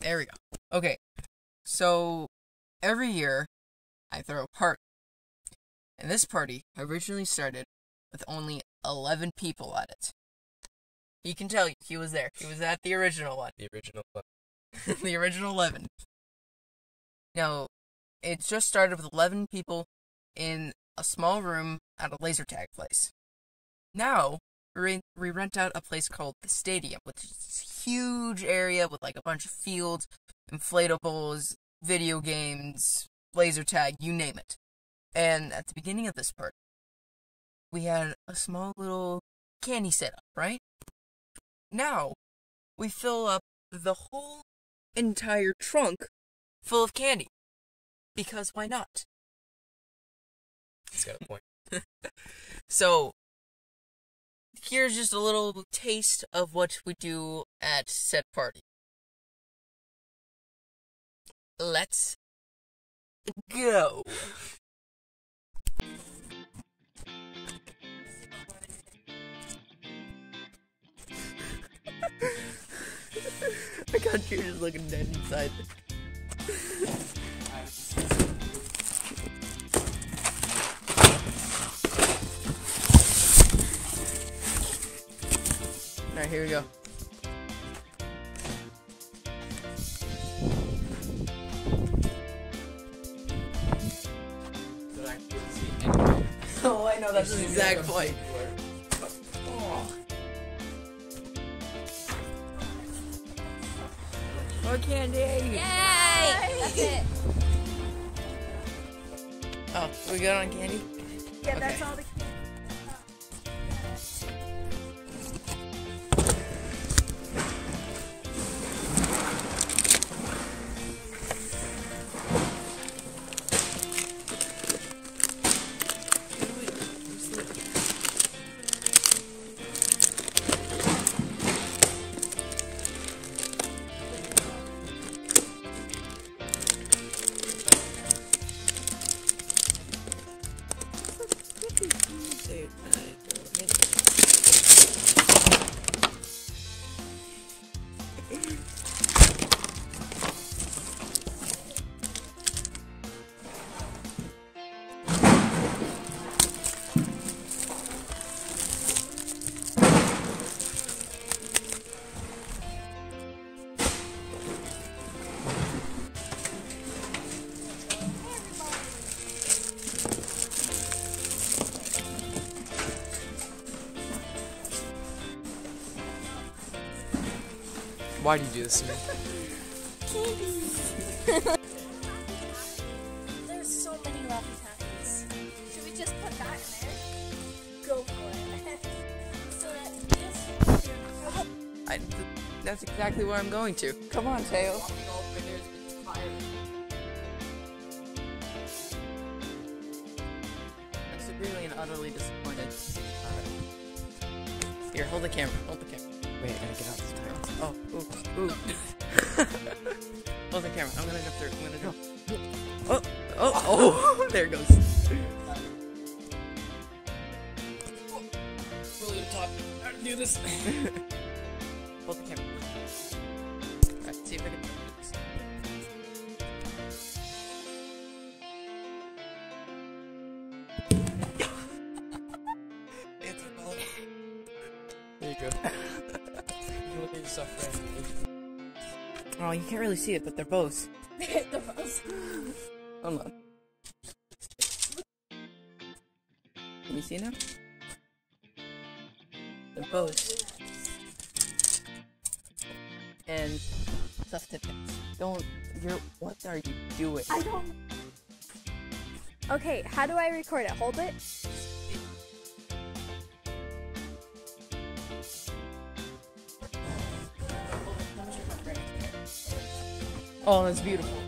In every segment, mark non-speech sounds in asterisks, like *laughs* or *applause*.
There we go. Okay. So every year I throw a party. And this party originally started with only 11 people at it. He can tell you, he was there. He was at the original one. The original one. *laughs* the original 11. Now, it just started with 11 people in a small room at a laser tag place. Now, we we rent out a place called the Stadium, which is this huge area with like a bunch of fields, inflatables, video games, laser tag, you name it. And at the beginning of this part, we had a small little candy setup, right? Now, we fill up the whole entire trunk full of candy. Because why not? He's got a point. *laughs* So, here's just a little taste of what we do at said party. Let's go. *laughs* I got you just looking dead inside. Alright, here we go. Oh, I know that's the exact point. Oh. More candy! Yay! That's it. Oh, we good on candy? Yeah, that's all the. Dude, Why do you do this to me? *laughs* There's so many Laffy Taffies. Should we just put that in there? Go for it. *laughs* so that this. I, that's exactly where I'm going to. Come on, Teo. I'm severely and utterly disappointed. Here, hold the camera. Hold the camera. Wait, I gotta get out this time. Oh, ooh, ooh. hold the camera. I'm gonna jump through. I'm gonna jump. Oh, oh, oh! *laughs* there it goes. Really top. How to do this? *laughs* hold the camera. Alright, see if I can Oh, you can't really see it, but they're bows. the most. Hold on. Can you see now? The bows. And stuff tippets. Don't. You're. What are you doing? I don't. Okay, how do I record it? Hold it. Oh, that's beautiful.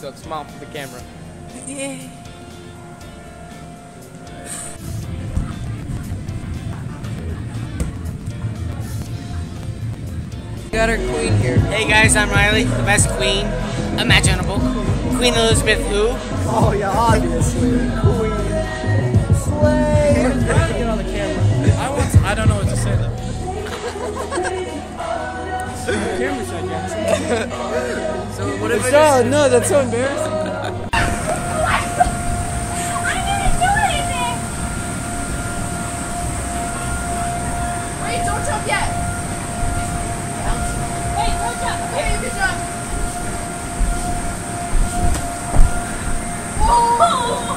Close up. Smile for the camera. We got our queen here. Hey guys, I'm Riley, the best queen imaginable. Queen Elizabeth who? Oh yeah, obviously. Queen. Slay. Get on the camera. I want. I don't know what to say though. camera shot, yes. So what if I So just... no, that's so embarrassing. I didn't do anything! Wait, don't jump yet! Wait, don't jump. Hey, you jump! Oh!